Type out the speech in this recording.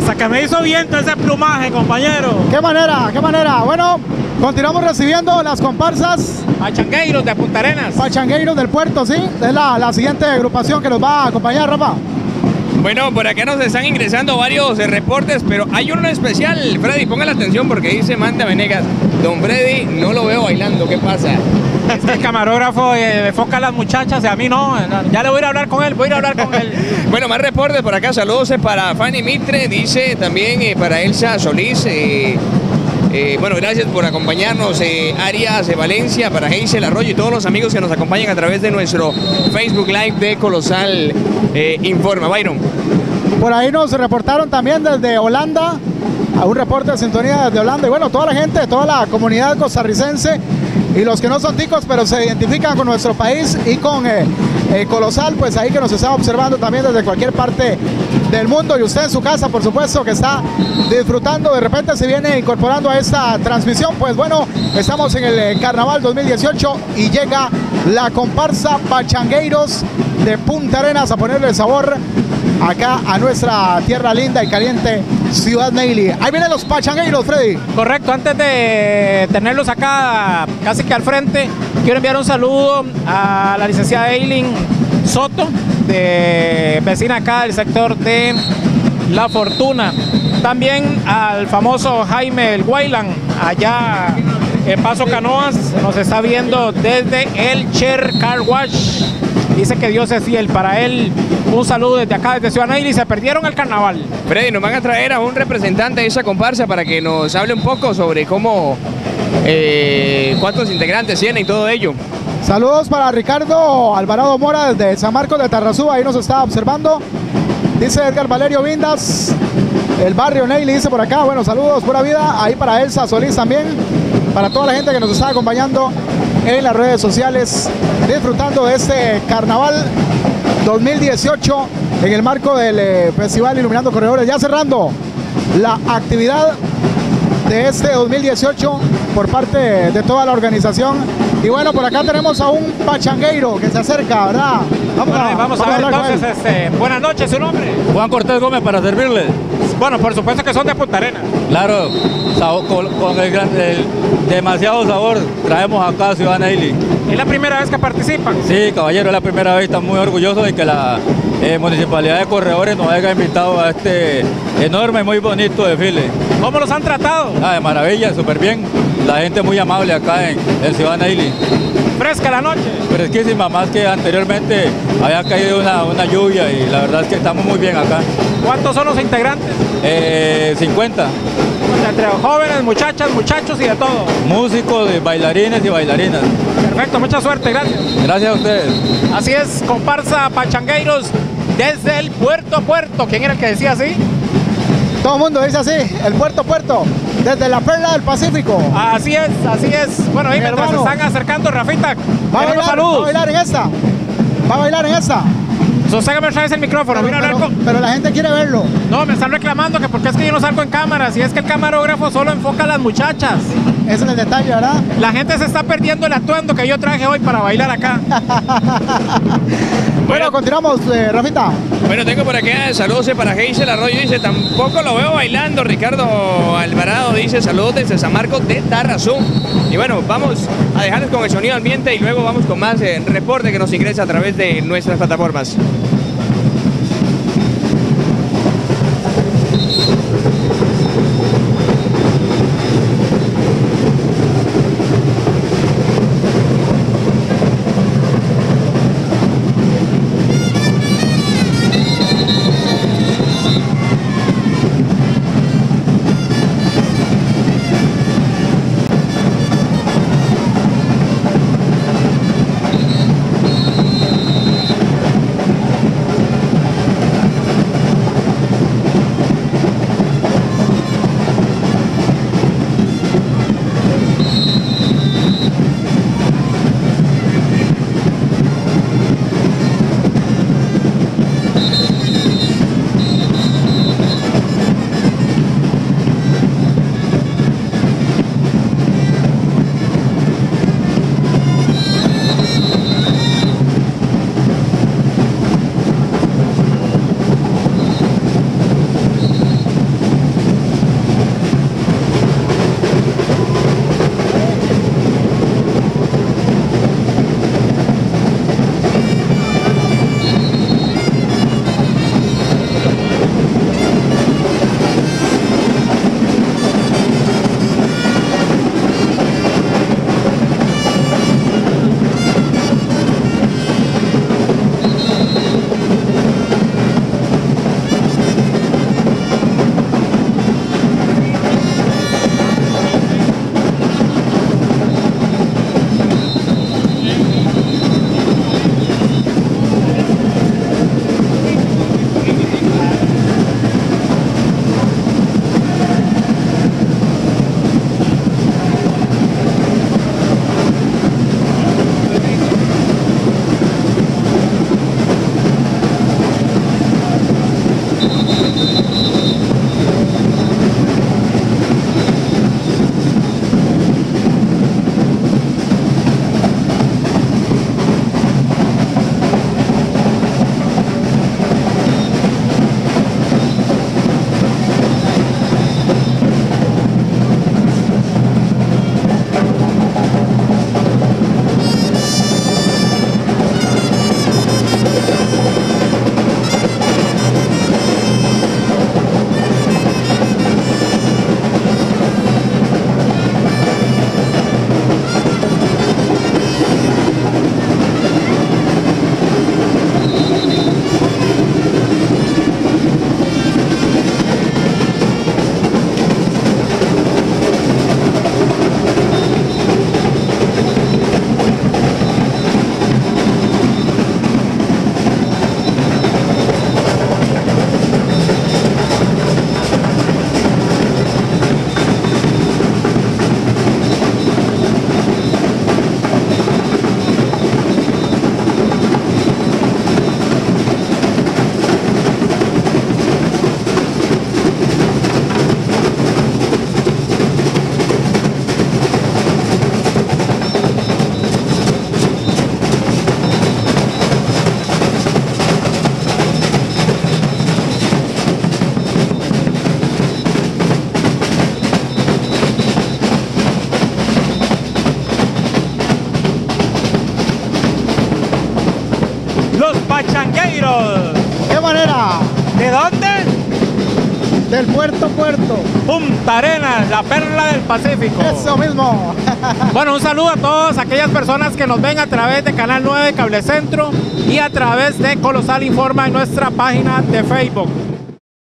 Hasta que me hizo viento ese plumaje, compañero. Qué manera, qué manera. Bueno, continuamos recibiendo las comparsas. Pachangueiros de Punta Arenas. Pachangueiros del puerto, sí. Es la, la siguiente agrupación que nos va a acompañar, Rafa. Bueno, por acá nos están ingresando varios eh, reportes, pero hay uno especial. Freddy, ponga la atención porque dice Manda Venegas. Don Freddy, no lo veo bailando, ¿qué pasa? Es que el camarógrafo eh, enfoca a las muchachas y a mí no. Ya le voy a ir a hablar con él, voy a ir a hablar con él. Bueno, más reportes por acá. Saludos para Fanny Mitre, dice también eh, para Elsa Solís. eh, eh, bueno, gracias por acompañarnos, eh, Arias de Valencia, para Heisel Arroyo y todos los amigos que nos acompañan a través de nuestro Facebook Live de Colosal eh, Informa. Byron. Por ahí nos reportaron también desde Holanda, a un reporte de sintonía desde Holanda. Y bueno, toda la gente, toda la comunidad costarricense y los que no son ticos, pero se identifican con nuestro país y con eh, eh, Colosal, pues ahí que nos está observando también desde cualquier parte del mundo. Y usted en su casa, por supuesto, que está disfrutando, de repente se viene incorporando a esta transmisión. Pues bueno, estamos en el eh, Carnaval 2018 y llega la comparsa Pachangueiros de Punta Arenas a ponerle sabor acá a nuestra tierra linda y caliente Ciudad Neily. Ahí vienen los pachangueiros, Freddy. Correcto, antes de tenerlos acá casi que al frente, quiero enviar un saludo a la licenciada Eileen Soto, de vecina acá del sector de La Fortuna. También al famoso Jaime El Guaylan, allá en Paso Canoas, nos está viendo desde el Cher Car Wash. Dice que Dios es fiel. Para él, un saludo desde acá, desde Ciudad Neily. Se perdieron el carnaval. Freddy, nos van a traer a un representante de esa comparsa para que nos hable un poco sobre cómo, eh, cuántos integrantes tiene y todo ello. Saludos para Ricardo Alvarado Mora desde San Marcos de Tarrazú, ahí nos está observando. Dice Edgar Valerio Vindas, el barrio Neily dice por acá, bueno, saludos, pura vida. Ahí para Elsa Solís también, para toda la gente que nos está acompañando en las redes sociales, disfrutando de este carnaval 2018 en el marco del eh, Festival Iluminando Corredores. Ya cerrando la actividad de este 2018 por parte de toda la organización. Y bueno, por acá tenemos a un pachangueiro que se acerca, ¿verdad? Bueno, ahí vamos a ver entonces, este, buenas noches, su nombre. Juan Cortés Gómez para servirle. Bueno, por supuesto que son de Punta Arenas. Claro, con, con el, gran- el demasiado sabor traemos acá a Ciudad Neily. Es la primera vez que participan. Sí, caballero, es la primera vez, estamos muy orgullosos de que la eh, Municipalidad de Corredores nos haya invitado a este enorme, muy bonito desfile. ¿Cómo los han tratado? Ah, de maravilla, súper bien. La gente muy amable acá en, en Ciudad Neily. Fresca la noche. Fresquísima, más que anteriormente había caído una, una lluvia y la verdad es que estamos muy bien acá. ¿Cuántos son los integrantes? Eh, 50 Entre jóvenes, muchachas, muchachos y de todo. músicos, eh, bailarines y bailarinas. Perfecto, mucha suerte, gracias. Gracias a ustedes. Así es, comparsa Pachangueiros desde el puerto a puerto. ¿Quién era el que decía así? Todo el mundo dice así, el puerto puerto, desde la perla del Pacífico. Así es, así es. Bueno, ahí Mi mientras se están acercando, Rafita, Va a, bailar, va a saludos. bailar en esta. Va a bailar en esta. Soségame otra vez el micrófono. Pero, pero- con- pero la gente quiere verlo. No, me están reclamando que porque es que yo no salgo en cámara. Si es que el camarógrafo solo enfoca a las muchachas. Ese es el detalle, ¿verdad? La gente se está perdiendo el atuendo que yo traje hoy para bailar acá. Bueno, continuamos, eh, Rafita. Bueno, tengo por acá saludos para Heisel Arroyo, dice, tampoco lo veo bailando. Ricardo Alvarado dice, saludos desde San Marcos de Tarrazú. Y bueno, vamos a dejarles con el sonido ambiente y luego vamos con más eh, reporte que nos ingresa a través de nuestras plataformas. Del puerto puerto. Punta Arenas, la perla del Pacífico. Eso mismo. Bueno, un saludo a todas aquellas personas que nos ven a través de Canal 9 Cable Centro y a través de Colosal Informa en nuestra página de Facebook.